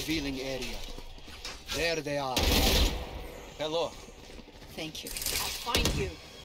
revealing area. There they are. Hello. Thank you. I'll find you.